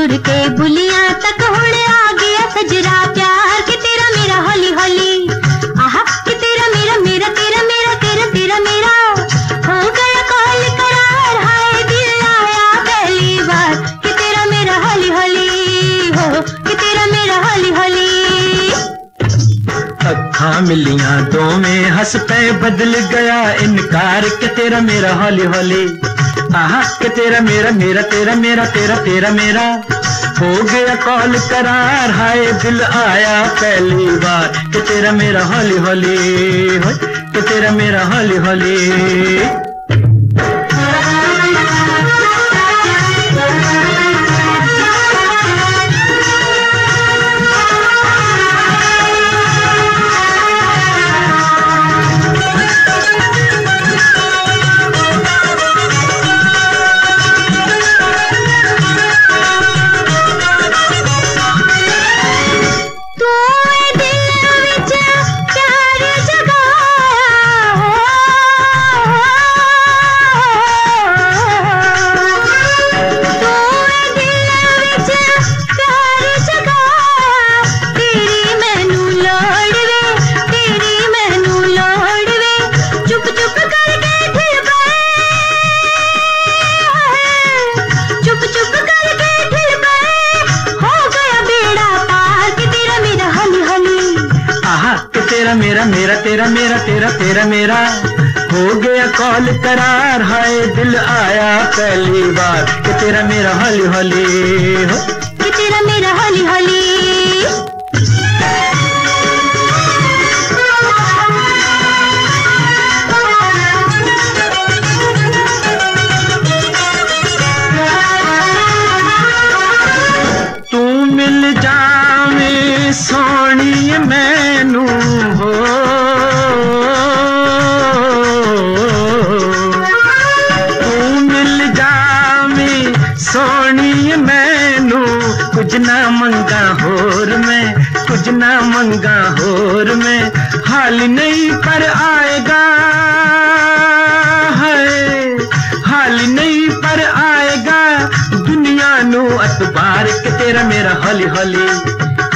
बुलिया तक आ गया सजरा प्यार के तेरा मेरा होली होली। आहा, कि तेरा मेरा मेरा, तेरा मेरा, तेरा तेरा मेरा। हो गया कॉल करार, हाय दिल आया पहली बार। कि तेरा मेरा होली होली, हो, कि तेरा मेरा होली होली। अखा मिलिया दो में हंस पे बदल गया इनकार के तेरा मेरा होली होली। आहा, के तेरा मेरा मेरा, तेरा मेरा, तेरा तेरा मेरा। हो गया कॉल करार, हाय दिल आया पहली बार। के तेरा मेरा होली होली के तेरा मेरा होली होली तेरा, मेरा तेरा मेरा, तेरा तेरा, मेरा। हो गया कॉल करार, हाय दिल आया पहली बार तेरा मेरा हली हली हो। कुछ ना मंगा होर मैं कुछ ना मंगा होर में हाल नहीं पर आएगा। है हाल नहीं पर आएगा। दुनिया नो अतबार के तेरा मेरा हली हली।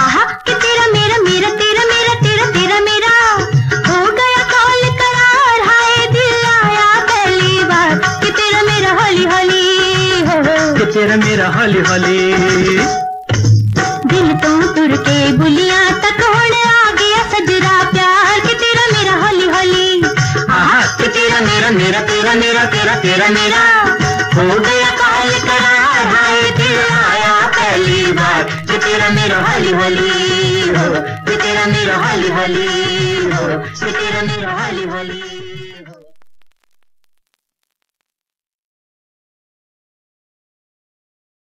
आहा तेरा मेरा मेरा तेरा मेरा तेरा तेरा मेरा। हो गया कॉल करार हाय दिल पहली बार। कि तेरा मेरा हली हली। हो के तुर बुलिया तक होने आ गया सजरा प्यार। कि तेरा मेरा हली हली। के तेरा मेरा मेरा, तेरा मेरा, तेरा तेरा मेरा। हो गया कॉल करार, हाय दिल आया पहली बार। के तेरा मेरा हली हली, हो। के तेरा मेरा हली हली, हो। के तेरा मेरा हली हली